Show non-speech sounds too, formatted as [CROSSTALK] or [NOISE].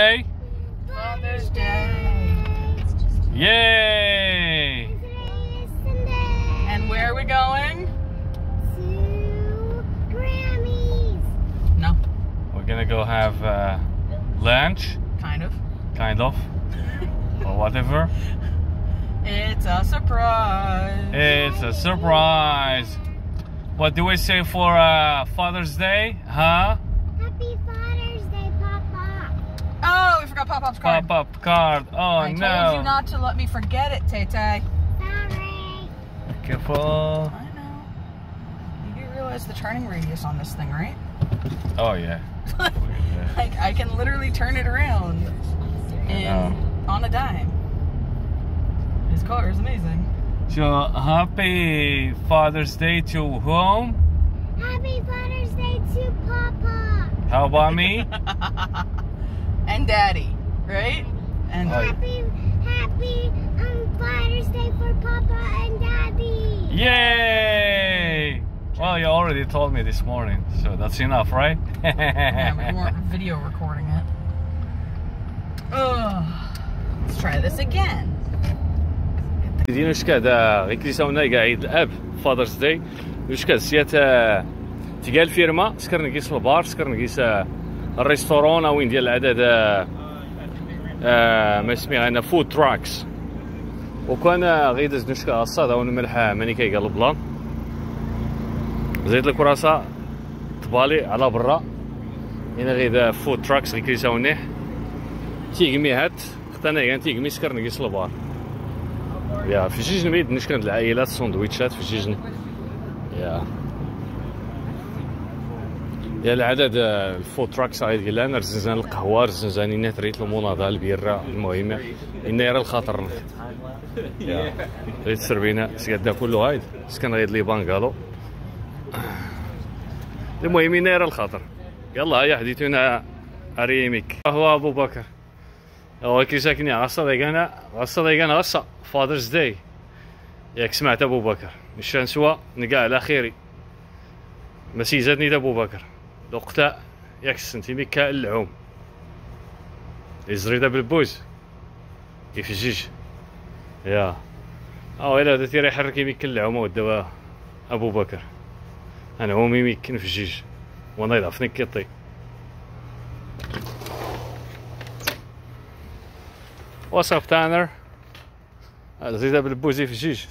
Hey. Father's Day. Yay! And where are we going? To Grammys. No, We're gonna go have uh, lunch, kind of. kind of, [LAUGHS] or whatever. It's a surprise. It's a surprise. What do we say for uh, Father's Day? Huh? Happy Father's Day, Papa. We forgot Pop Pop's card. Pop up card. Oh I told you no. not to let me forget it, Tay Tay. Sorry. Careful. I know. You do realize the turning radius on this thing, right? Oh yeah. [LAUGHS] like I can literally turn it around and on a dime. This car is amazing. So happy Father's Day to whom? Happy Father's Day to Papa. How about me? [LAUGHS] and Daddy, right? And Oh, Happy, happy um, Father's Day for Papa and Daddy. Yay! Well, you already told me this morning, so that's enough, right? yeah, we [LAUGHS] weren't video recording it. Ugh. Let's try this again. دينا اش كاد غير كليساونا كاع عيد الاب فادرز داي واش كاد سيات تيقال فيرما سكر نقيس البار سكر نقيس الريستورون وين ديال العدد آه، آه، ما سميها أنا فود تراكس وكان غير داز نشكا الصاد أو ملحه ماني كيقال بلان زيد الكراسة طبالي على برا. هنا غير فود تراكس غير كيساونيه. تيقمي هات اختنا كان تيقمي سكر نقيس البار. يا في جيجن ميد نشكن العائلات سندويتشات في جيجن. يا. يا العدد آه، الفود تراكس أنا رزنزان القهوة رزنزان إنا تريت المناضله البيرة المهم. إنا يرى الخاطر. يا ريت سربينا سكادا كله هايد سكن غيد لي بانكالو المهم إنا يرى الخاطر. يلا يا حديثنا اريميك هو أبو بكر. هو كي ساكني غصة ديقانا غصة ديقانا غصة فادرز داي ياك سمعت أبو بكر. مشان سوا نقع على خيري ماشي زادني ابو بكر. لقطة ياك سنتيني كاللعوم زريدة بالبوز يفجج يا. أو إلا هذا تيري يحرك يمكن أو ودابا أبو بكر. أنا عومي في فجج وأنا يضعفني كيطي وصف تانر الزريده بالبوز يفجج